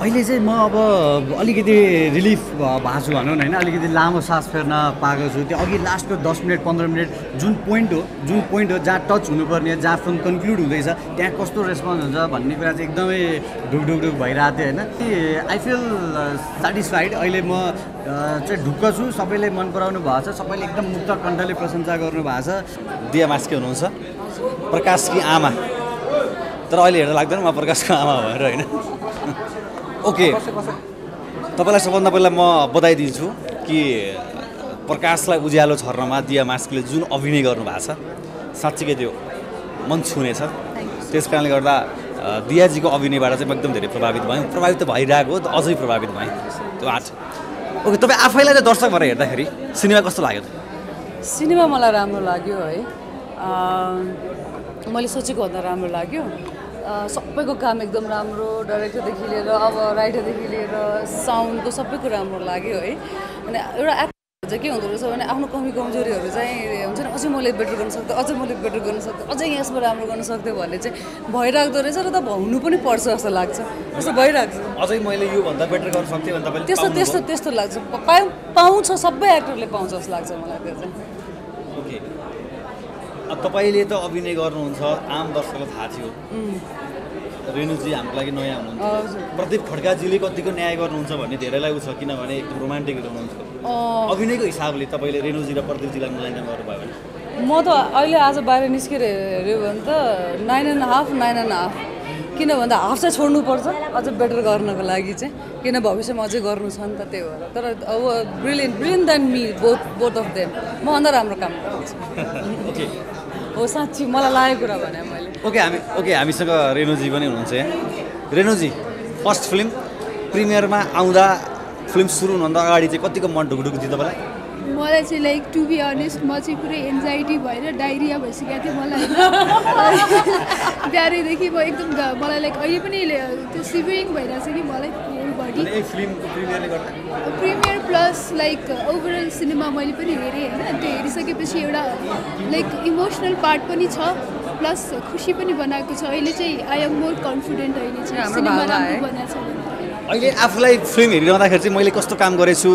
अहिले चाहिँ म अब अलिकति रिलिफ भएको छु भनौँ न होइन। अलिकति लामो सास फेर्न पाएको छु। त्यो अघि लास्टको दस मिनट पन्ध्र मिनट जुन पोइन्ट हो जुन पोइन्ट हो जहाँ टच हुनुपर्ने जहाँ फिल्म कन्क्लुड हुँदैछ त्यहाँ कस्तो रेस्पोन्स हुन्छ भन्ने कुरा चाहिँ एकदमै ढुक ढुक ढुक भइरहेको थियो होइन। आई फिल सेटिस्फाइड अहिले म चाहिँ ढुक्क छु। सबैले मन पराउनु भएको छ। सबैले एकदम मुक्त कण्ठले प्रशंसा गर्नु भएको छ। दिया मास्के हुनुहुन्छ। प्रकाशकी आमा। तर अहिले हेर्दा लाग्दैन म प्रकाशको आमा भएर होइन। ओके। तपाईँलाई सबभन्दा पहिला म बधाई दिन्छु कि प्रकाशलाई उज्यालो छर्नमा दिया मास्कले जुन अभिनय गर्नुभएको छ साँच्चीकै त्यो मन छुनेछ। त्यस कारणले गर्दा दियाजीको अभिनयबाट चाहिँ म एकदम धेरै प्रभावित भएँ। प्रभावित त भइरहेको हो अझै प्रभावित भएँ। त्यो आर्ट ओके तपाईँ आफैलाई चाहिँ दर्शक भएर हेर्दाखेरि सिनेमा कस्तो लाग्यो? त सिनेमा मलाई राम्रो लाग्यो है। मैले सोचेको भन्दा राम्रो लाग्यो। सबैको काम एकदम राम्रो डाइरेक्टरदेखि लिएर अब राइटरदेखि लिएर साउन्डको सबैको राम्रो लाग्यो है। अनि एउटा एक्टर चाहिँ के हुँदो रहेछ भने आफ्नो कमी कमजोरीहरू चाहिँ हुन्छ नि अझै मैले बेटर गर्न सक्थेँ अझै मैले बेटर गर्न सक्थेँ अझै यसमा राम्रो गर्न सक्थेँ भन्ने चाहिँ भइराख्दो रहेछ र त हुनु पनि पर्छ जस्तो लाग्छ। त्यस्तो भइरहेको छ अझै मैले योभन्दा बेटर गर्न सक्थेँ भने तपाईँले त्यस्तो त्यस्तो त्यस्तो लाग्छ। पाउ पाउँछ सबै एक्टरले पाउँछ जस्तो लाग्छ मलाई त्यो चाहिँ। तपाईँले त अभिनय गर्नुहुन्छ आम दर्शकलाई थाहा थियो। रेणुजी हाम्रो लागि नयाँ हुनुहुन्छ। प्रदीप खड्काजीले कतिको न्याय गर्नुहुन्छ भन्ने धेरैलाई उ छ किनभने एकदम रोमान्टिक हुनुहुन्छ। अभिनयको हिसाबले तपाईँले रेणुजी र प्रदीपजीलाई मूल्याङ्कन गर्नुभयो भने? म त अहिले आज बाहिर निस्केर हेऱ्यो भने त nine and half nine and half. किन भन्दा हाफ चाहिँ छोड्नुपर्छ अझ बेटर गर्नको लागि चाहिँ। किन भविष्यमा अझै गर्नु छ नि त त्यही भएर तर अब brilliant brilliant then me both both of them म भन्दा राम्रो काम गर्छु। हो साँच्ची मलाई लागेको कुरा भने मैले। ओके हामी ओके हामीसँग रेणुजी पनि हुनुहुन्छ यहाँ। रेणुजी फर्स्ट फिल्म प्रिमियरमा आउँदा फिल्म सुरु हुनुभन्दा अगाडि चाहिँ कतिको मन ढुकढुक थियो तपाईँलाई? मलाई चाहिँ लाइक टु बी अनेस्ट म चाहिँ पुरै एन्जाइटी भएर डाइरिया भइसकेको थियो मलाई। बिहारैदेखि म एकदम मलाई लाइक अहिले पनि त्यो सिभरिङ भइरहेको छ कि मलाई बडी प्रिमियरले गर्दा? Premier plus like overall cinema मैले पनि हेरेँ होइन? त्यो हेरिसकेपछि एउटा लाइक इमोसनल पार्ट पनि छ प्लस खुसी पनि बनाएको छ। अहिले चाहिँ आई एम मोर कन्फिडेन्ट अहिले चाहिँ। सिनेमा राम्रो। बनाएको छ। अहिले आफूलाई फिल्म हेरिरहँदाखेरि चाहिँ मैले कस्तो काम गरेछु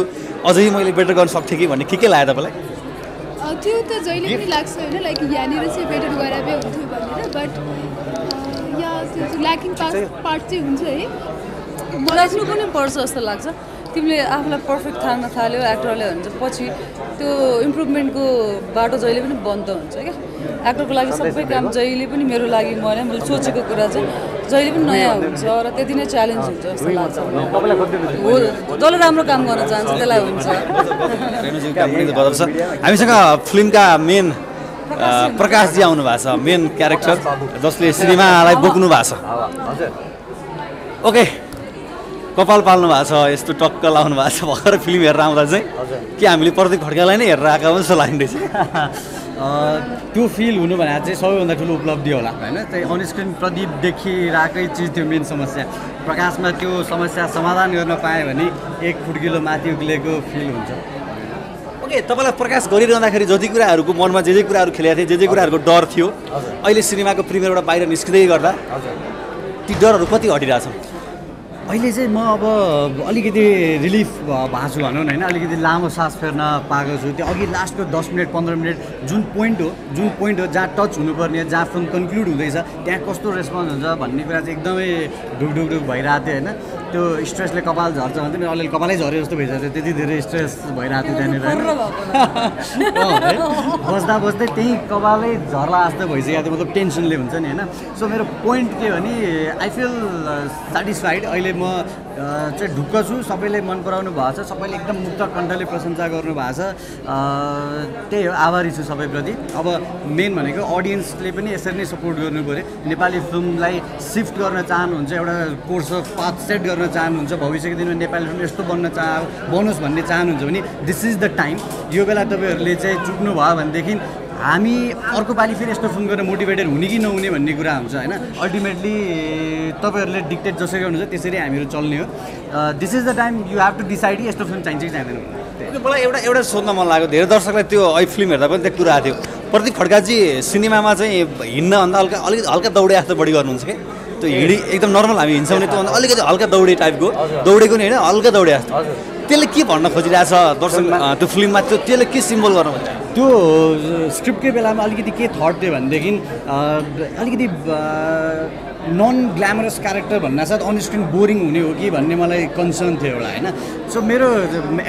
अझै मैले बेटर गर्न सक्थेँ कि भन्ने के के लाग्यो तपाईँलाई? त्यो त जहिले पनि लाग्छ होइन? लाइक यहाँनिर चाहिँ बेटर गरे भए हुन्थ्यो भनेर बट यहाँ त्यो ल्याकिङ पार्ट पार्ट चाहिँ हुन्छ है। मलाई पनि पर्छ जस्तो लाग्छ। तिमीले आफूलाई पर्फेक्ट थाल्न थाल्यो एक्टरले भने चाहिँ पछि त्यो इम्प्रुभमेन्टको बाटो जहिले पनि बन्द हुन्छ क्या। एक्टरको लागि सबै काम जहिले पनि मेरो लागि मैले मैले सोचेको कुरा चाहिँ जहिले पनि नयाँ हुन्छ र त्यति नै च्यालेन्ज हुन्छ जस्तो लाग्छ। हो जसले राम्रो काम गर्न चाहन्छ त्यसलाई हुन्छ। हामीसँग फिल्मका मेन प्रकाशजी आउनु भएको छ मेन क्यारेक्टर जसले सिनेमालाई बोक्नु भएको छ ओके कपाल पाल्नु भएको छ यस्तो टक्क लाउनु भएको छ भर्खर फिल्म हेरेर आउँदा चाहिँ। कि हामीले प्रदीप खड्कालाई नै हेरेर आएको जस्तो लाग्दैछ। त्यो फिल हुनु भनेको चाहिँ सबैभन्दा ठुलो उपलब्धि होला। होइन त्यही अनस्क्रिन प्रदीप देखिरहेकै चिज थियो मेन समस्या। प्रकाशमा त्यो समस्या समाधान गर्न पाएँ भने एक फुटकिलो माथि उक्लेको फिल हुन्छ। ओके तपाईँलाई प्रकाश गरिरहँदाखेरि जति कुराहरूको मनमा जे जे कुराहरू खेलेको थिए जे जे कुराहरूको डर थियो अहिले सिनेमाको प्रिमियरबाट बाहिर निस्किँदै गर्दा ती डरहरू कति हटिरहेछ अहिले चाहिँ म अब अलिकति रिलिफ भएको छु भनौँ न होइन? अलिकति लामो सास फेर्न पाएको छु। त्यो अघि लास्टको दस मिनट पन्ध्र मिनट जुन पोइन्ट हो जुन पोइन्ट हो जहाँ टच हुनुपर्ने जहाँ फिल्म कन्क्लुड हुँदैछ त्यहाँ कस्तो रेस्पोन्स हुन्छ भन्ने कुरा चाहिँ एकदमै ढुक ढुक ढुक भइरहेको थियो होइन? त्यो स्ट्रेसले कपाल झर्छ भन्थ्यो नि अलिअलि कपालै झऱ्यो जस्तो भइसक्यो थियो। त्यति धेरै स्ट्रेस भइरहेको थियो त्यहाँनिर होइन। बस्दा बस्दै त्यही कपालै झर्ला जस्तो भइसकेको थियो मतलब टेन्सनले हुन्छ नि होइन? सो मेरो पोइन्ट के हो भने आई फिल सेटिस्फाइड अहिले म चाहिँ ढुक्क छु। सबैले मन पराउनु भएको छ। सबैले एकदम मुक्त कण्ठले प्रशंसा गर्नु भएको छ। त्यही हो आभारी छु सबैप्रति। अब मेन भनेको अडियन्सले पनि यसरी नै सपोर्ट गर्नु पऱ्यो। नेपाली फिल्मलाई सिफ्ट गर्न चाहनुहुन्छ एउटा कोर्स अफ पाथ सेट गर्न चाहनुहुन्छ भविष्यको दिनमा नेपाली फिल्म यस्तो बन्न चाह बनोस् भन्ने चाहनुहुन्छ भने दिस इज द टाइम यो बेला तपाईँहरूले चाहिँ चुक्नु भयो भनेदेखि हामी अर्को पालि फेरि यस्तो फिल्म गरेर मोटिभेटेड हुने कि नहुने भन्ने कुरा हुन्छ होइन? अल्टिमेटली तपाईँहरूले डिक्टेट जसरी गर्नुहुन्छ त्यसरी हामीहरू चल्ने हो। This is the time you have to decide यस्तो फिल्म चाहिन्छ कि चाहिँदैन। मलाई एउटा एउटा सोध्न मन लाग्यो। धेरै दर्शकलाई त्यो अहिले फिल्म हेर्दा पनि त्यो कुरा आएको थियो। प्रदीप खड्काजी सिनेमामा चाहिँ हिँड्नभन्दा हल्का अलिकति हल्का दौडे जस्तो बढी गर्नुहुन्छ कि? त्यो हिँडी एकदम नर्मल हामी हिँड्छौँ भने त्योभन्दा अलिकति हल्का दौडे टाइपको दौडेको नि होइन हल्का दौडे जस्तो। त्यसले के भन्न खोजिरहेछ दर्शक अँ, त्यो फिल्ममा त्यो त्यसले के सिम्बल गर्न त्यो स्क्रिप्टकै बेलामा अलिकति के थट थियो भनेदेखि अलिकति नन ग्ल्यामरस क्यारेक्टर भन्दा साथ अन स्क्रिन बोरिङ हुने हो कि भन्ने मलाई कन्सर्न थियो एउटा होइन? सो मेरो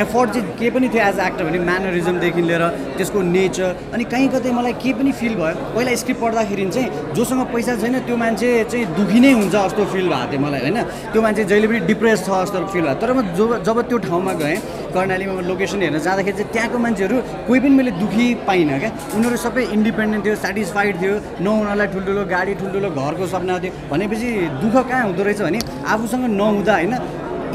एफर्ट चाहिँ के पनि थियो एज एक्टर भने म्यानरिजमदेखि लिएर त्यसको नेचर अनि कहीँ कतै मलाई के पनि फिल भयो पहिला स्क्रिप्ट पढ्दाखेरि चाहिँ जोसँग पैसा छैन त्यो मान्छे चाहिँ दुखी नै हुन्छ जस्तो फिल भएको थियो मलाई होइन? त्यो मान्छे जहिले पनि डिप्रेस छ जस्तो फिल भयो तर म जब जब त्यो ठाउँमा गएँ कर्णालीमा लोकेसन हेर्न जाँदाखेरि चाहिँ त्यहाँको मान्छेहरू कोही पनि मैले दुखी पाइनँ क्या? उनीहरू सबै इन्डिपेन्डेन्ट थियो सेटिस्फाइड थियो न उनीहरूलाई ठुल्ठुलो गाडी ठुल्ठुलो घरको सपना थियो। भनेपछि दुःख कहाँ हुँदो रहेछ भने आफूसँग नहुँदा होइन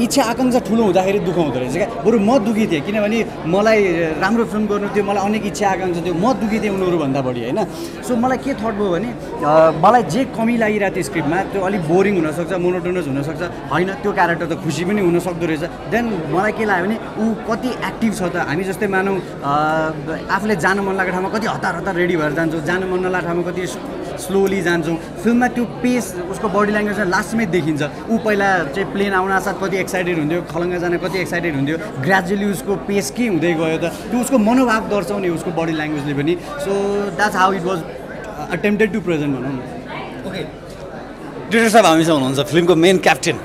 इच्छा आकाङ्क्षा ठुलो हुँदाखेरि दुःख हुँदो रहेछ क्या। बरु म दुःखी थिएँ किनभने मलाई राम्रो फिल्म गर्नु थियो मलाई अनेक इच्छा आकाङ्क्षा थियो म दुःखी थिएँ उनीहरूभन्दा बढी होइन। सो मलाई के थट भयो भने मलाई जे कमी लागिरहेको थियो स्क्रिप्टमा त्यो अलिक बोरिङ हुनसक्छ मोनोटोनस हुनसक्छ होइन त्यो क्यारेक्टर त खुसी पनि हुन सक्दो रहेछ। देन मलाई के लाग्यो भने ऊ कति एक्टिभ छ त हामी जस्तै मानौँ आफूले जानु मन लागेको ठाउँमा कति हतार हतार रेडी भएर जान्छौँ जानु मन नलागेको ठाउँमा कति स्लोली जान्छौँ। फिल्ममा त्यो पेस उसको बडी ल्याङ्ग्वेज चाहिँ लास्टमै देखिन्छ। ऊ पहिला चाहिँ प्लेन आउन साथ कति एक्साइटेड हुन्थ्यो खलङ्गा जान कति एक्साइटेड हुन्थ्यो ग्रेजुअली उसको पेस के हुँदै गयो त त्यो उसको मनोभाव दर्शाउने उसको बडी ल्याङ्ग्वेजले पनि। So that's how it was attempted to present भनौँ न। ओके डिरेक्टर साहब हामीसँग हुनुहुन्छ फिल्मको मेन क्याप्टेन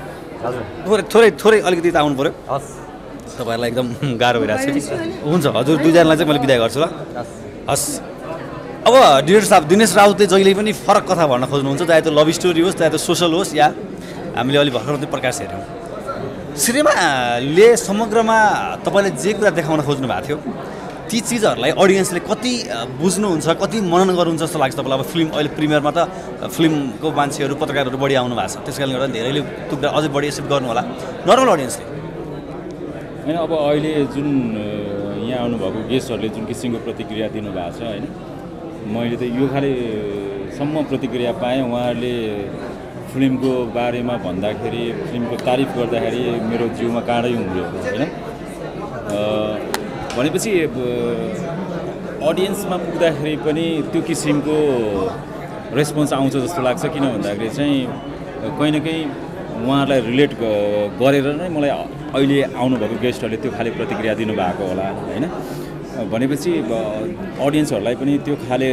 हजुर। थोरै थोरै थोरै अलिकति त आउनु पऱ्यो हस्। तपाईँहरूलाई एकदम गाह्रो भइरहेको छ। हुन्छ हजुर दुईजनालाई चाहिँ मैले बिदा गर्छु ल। हस्। अब डिरेक्टर साहब दिनेश राउतले जहिले पनि फरक कथा भन्न खोज्नुहुन्छ चाहे त्यो लभ स्टोरी होस् चाहे त्यो सोसल होस् या हामीले अलि भर्खर मात्रै प्रकाश हेऱ्यौँ। सिनेमाले समग्रमा तपाईँले जे कुरा देखाउन खोज्नु भएको थियो ती चिजहरूलाई अडियन्सले कति बुझ्नुहुन्छ कति मनन गर्नुहुन्छ जस्तो लाग्छ तपाईँलाई। अब फिल्म अहिले प्रिमियरमा त फिल्मको मान्छेहरू पत्रकारहरू बढी आउनु भएको छ। त्यस कारणले गर्दा धेरैले त्यो अझै बढी एक्सेप्ट गर्नु होला। नर्मल अडियन्सले होइन अब अहिले जुन यहाँ आउनुभएको गेस्टहरूले जुन किसिमको प्रतिक्रिया दिनुभएको छ होइन मैले त यो खाले सम्म प्रतिक्रिया पाएँ। उहाँहरूले फिल्मको बारेमा भन्दाखेरि फिल्मको तारिफ गर्दाखेरि मेरो जिउमा काँडै उम्रियो होइन? भनेपछि अडियन्समा पुग्दाखेरि पनि त्यो किसिमको रेस्पोन्स आउँछ जस्तो लाग्छ। किन भन्दाखेरि चाहिँ कहीँ न कहीँ उहाँहरूलाई रिलेट गरेर नै मलाई अहिले आउनुभएको गेस्टहरूले त्यो खाले प्रतिक्रिया दिनुभएको होला होइन? भनेपछि अडियन्सहरूलाई पनि त्यो खाले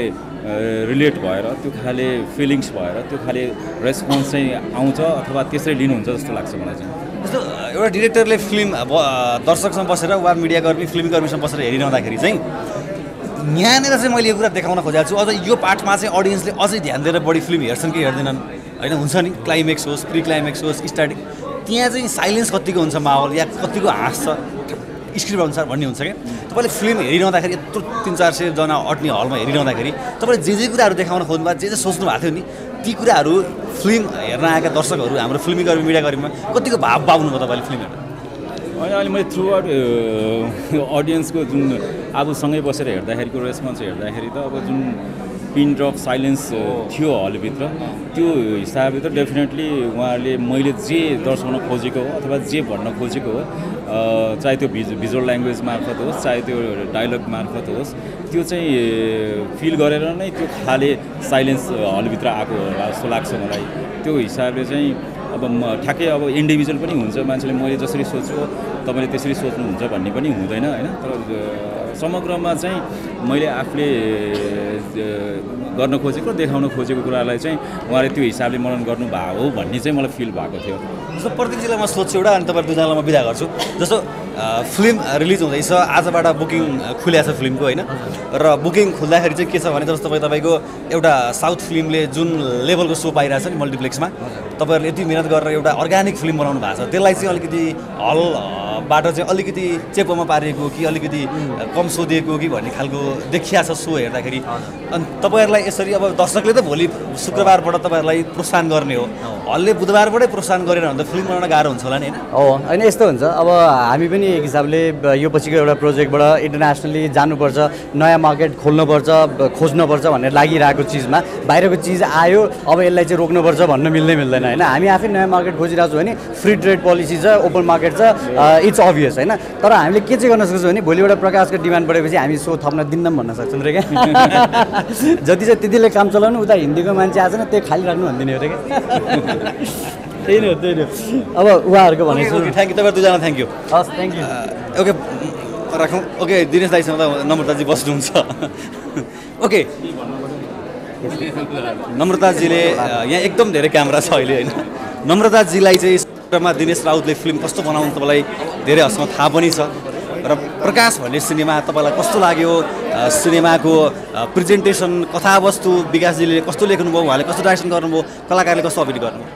रिलेट भएर त्यो खाले फिलिङ्स भएर त्यो खाले रेस्पोन्स चाहिँ आउँछ अथवा त्यसरी लिनुहुन्छ जस्तो लाग्छ मलाई चाहिँ। जस्तो एउटा डिरेक्टरले फिल्म दर्शकसँग बसेर वा मिडियाकर्मी फिल्मकर्मीसँग बसेर हेरिरहँदाखेरि चाहिँ यहाँनिर चाहिँ मैले यो कुरा देखाउन खोजेको छु। अझ यो पार्टमा चाहिँ अडियन्सले अझै ध्यान दिएर बढी फिल्म हेर्छन् कि हेर्दैनन्। होइन हुन्छ नि क्लाइमेक्स होस् प्रि क्लाइमेक्स होस् स्टार्टिङ त्यहाँ चाहिँ साइलेन्स कतिको हुन्छ माहौल या कतिको हाँस्छ स्क्रिप्ट अनुसार भन्ने हुन्छ क्या। तपाईँले फिल्म हेरिरहँदाखेरि यत्रो तिन चार सयजना अट्ने हलमा हेरिरहँदाखेरि तपाईँले जे जे कुराहरू देखाउन खोज्नु भएको जे जे सोच्नु भएको थियो नि ती कुराहरू फिल्म हेर्न आएका दर्शकहरू हाम्रो फिल्मीकर्मी मिडियाकर्मीमा कतिको भाव पाउनुभयो तपाईँले फिल्म हेर्दा होइन अहिले मैले थ्रु आउट अडियन्सको जुन आफूसँगै बसेर हेर्दाखेरिको रेस्पोन्स हेर्दाखेरि त अब जुन पिन ड्रप साइलेन्स थियो हलभित्र त्यो हिसाबले त डेफिनेटली उहाँहरूले मैले जे दर्शाउन खोजेको हो अथवा जे भन्न खोजेको हो चाहे त्यो भिज भिजुअल ल्याङ्ग्वेज मार्फत होस् चाहे त्यो डायलग मार्फत होस् त्यो चाहिँ फिल गरेर नै त्यो खाले साइलेन्स हलभित्र आएको होला जस्तो लाग्छ मलाई। त्यो हिसाबले चाहिँ अब म ठ्याक्कै अब इन्डिभिजुअल पनि हुन्छ मान्छेले मैले जसरी सोच्छु तपाईँले त्यसरी सोच्नुहुन्छ भन्ने पनि हुँदैन होइन? तर समग्रमा चाहिँ मैले आफूले गर्न खोजेको देखाउन खोजेको कुरालाई चाहिँ उहाँले त्यो हिसाबले मनन गर्नु भएको हो भन्ने चाहिँ मलाई फिल भएको थियो। जस्तो प्रत्येक जिल्लामा सोध्छु एउटा अनि तपाईँहरू दुईजनालाई म बिदा गर्छु। जस्तो फिल्म रिलिज हुँदैछ आजबाट बुकिङ खुलिएको छ फिल्मको होइन? र बुकिङ खुल्दाखेरि चाहिँ के छ भने जस्तो तपाईँ तपाईँको एउटा साउथ फिल्मले जुन लेभलको सो पाइरहेको छ नि मल्टिप्लेक्समा तपाईँहरूले यति मिहिनेत गरेर एउटा अर्ग्यानिक फिल्म बनाउनु भएको छ। त्यसलाई चाहिँ अलिकति हलबाट चाहिँ अलिकति चेपोमा पारिएको कि अलिकति कम सोधिएको कि भन्ने खालको देखिया छ सो हेर्दाखेरि। अनि तपाईँहरूलाई यसरी अब दर्शकले त भोलि शुक्रबारबाट तपाईँहरूलाई प्रोत्साहन गर्ने हो। हलले बुधबारबाटै प्रोत्साहन गरेन भने त फिल्म बनाउन गाह्रो हुन्छ होला नि होइन? होइन यस्तो हुन्छ। अब हामी पनि एक हिसाबले यो पछिको एउटा प्रोजेक्टबाट इन्टरनेसनली जानुपर्छ नयाँ मार्केट खोल्नुपर्छ खोज्नुपर्छ भनेर लागिरहेको चिजमा। बाहिरको चिज आयो अब यसलाई चाहिँ रोक्नुपर्छ भन्न मिल्दै मिल्दैन होइन? हामी आफै नयाँ मार्केट खोजिरहेको छौँ भने फ्री ट्रेड पोलिसी छ ओपन मार्केट छ इट्स अभियस होइन? तर हामीले के चाहिँ गर्न सक्छौँ भने भोलिबाट प्रकाशको डिमान्ड बढेपछि हामी सो थप्न दिन्न भन्न सक्छौँ रे क्या? जति चाहिँ त्यतिले काम चलाउनु उता हिन्दीको मान्छे आएको छैन त्यो खाली राख्नु भनिदिने हो रे क्या? त्यही नै हो त्यही नै हो। अब उहाँहरूको भनेको थ्याङ्क यू तपाईँ दुईजना थ्याङ्क यू हस् थ्याङ्क यू ओके राखौँ। ओके दिनेश दाईसँग त नम्रताजी बस्नुहुन्छ। ओके नम्रताजीले यहाँ एकदम धेरै क्यामेरा छ अहिले होइन? नम्रताजीलाई चाहिँ मा दिनेश राउतले फिल्म कस्तो बनाउनु तपाईँलाई धेरै हदसम्म थाहा पनि छ। र प्रकाश भन्ने सिनेमा तपाईँलाई कस्तो लाग्यो? सिनेमाको प्रेजेन्टेसन कथावस्तु विकासजीले कस्तो लेख्नुभयो? उहाँले कस्तो डाइरेक्सन गर्नुभयो? कलाकारले कस्तो अभिनय गर्नुभयो?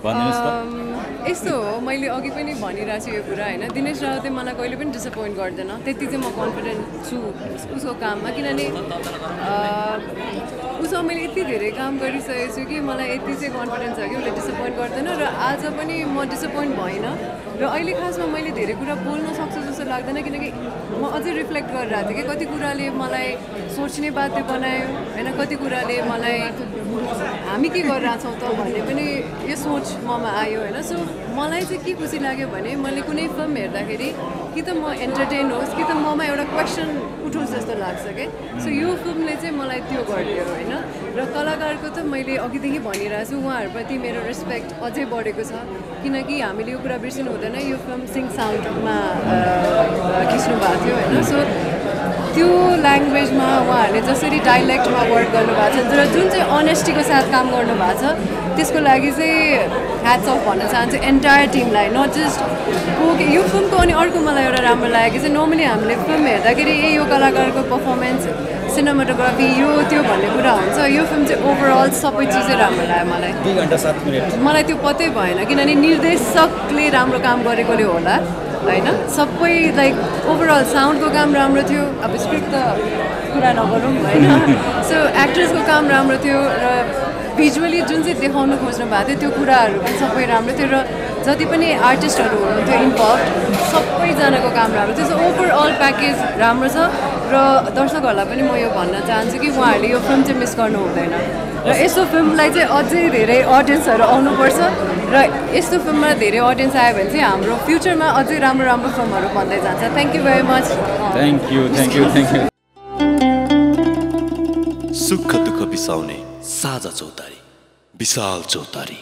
भनिदिनुहोस् त यस्तो हो मैले अघि पनि भनिरहेको छु यो कुरा होइन? दिनेश रावतले मलाई कहिले पनि डिसपोइन्ट गर्दैन। त्यति चाहिँ म कन्फिडेन्ट छु उसको काममा किनभने अ, उसँग मैले यति धेरै काम गरिसकेको छु कि मलाई यति चाहिँ कन्फिडेन्स छ कि उसले डिसपोइन्ट गर्दैन र आज पनि म डिसपोइन्ट भइनँ र अहिले खासमा मैले धेरै कुरा बोल्न सक्छु जस्तो लाग्दैन किनकि म अझै रिफ्लेक्ट गरिरहेको थिएँ कि कति कुराले मलाई सोच्ने बाध्य बनायो होइन? कति कुराले मलाई हामी के गरिरहेछौँ त भन्ने पनि यो सोच ममा आयो होइन? सो मलाई चाहिँ के खुसी लाग्यो भने मैले कुनै फिल्म हेर्दाखेरि कि त म एन्टरटेन होस् कि त ममा एउटा क्वेसन उठोस् जस्तो लाग्छ कि? सो यो फिल्मले चाहिँ मलाई त्यो गरिदियो होइन? र कलाकारको त मैले अघिदेखि भनिरहेको छु उहाँहरूप्रति मेरो रेस्पेक्ट अझै बढेको छ। किनकि हामीले यो कुरा बिर्सिनु हुँदैन यो फिल्म सिङ साउन्डमा खिच्नु भएको थियो होइन? सो त्यो ल्याङ्ग्वेजमा उहाँहरूले जसरी डाइलेक्टमा वर्क गर्नुभएको छ र जुन चाहिँ अनेस्टीको साथ काम गर्नुभएको छ त्यसको लागि चाहिँ ह्याट्स अफ भन्न चाहन्छु एन्टायर टिमलाई नट जस्ट को यो फिल्मको अनि अर्को मलाई एउटा राम्रो लागेको चाहिँ नर्मली हामीले फिल्म हेर्दाखेरि ए यो कलाकारको पर्फर्मेन्स सिनेमाटोग्राफी यो त्यो भन्ने कुरा हुन्छ यो फिल्म चाहिँ ओभरअल सबै चिजै राम्रो लाग्यो मलाई। मलाई त्यो पत्तै भएन किनभने निर्देशकले राम्रो काम गरेकोले होला। होइन? सबै लाइक ओभरअल साउन्डको काम राम्रो थियो। अब स्क्रिप्ट त कुरा नगरौँ होइन? सो एक्ट्रेसको काम राम्रो थियो र भिजुअली जुन चाहिँ देखाउनु खोज्नु भएको थियो त्यो कुराहरू पनि सबै राम्रो थियो र जति पनि आर्टिस्टहरू हुनुहुन्थ्यो इन्भल्भ सबैजनाको काम राम्रो थियो। सो ओभरअल प्याकेज राम्रो छ र दर्शकहरूलाई पनि म यो भन्न चाहन्छु कि उहाँहरूले यो फिल्म चाहिँ मिस गर्नु हुँदैन। र यस्तो फिल्मलाई चाहिँ अझै धेरै अडियन्सहरू आउनुपर्छ र यस्तो फिल्ममा धेरै अडियन्स आयो भने चाहिँ हाम्रो फ्युचरमा अझै राम्रो राम्रो फिल्महरू भन्दै जान्छ। Thank you very much thank you thank you thank you सुख दुःख बिसाउने साझा चौतारी विशाल चौतारी।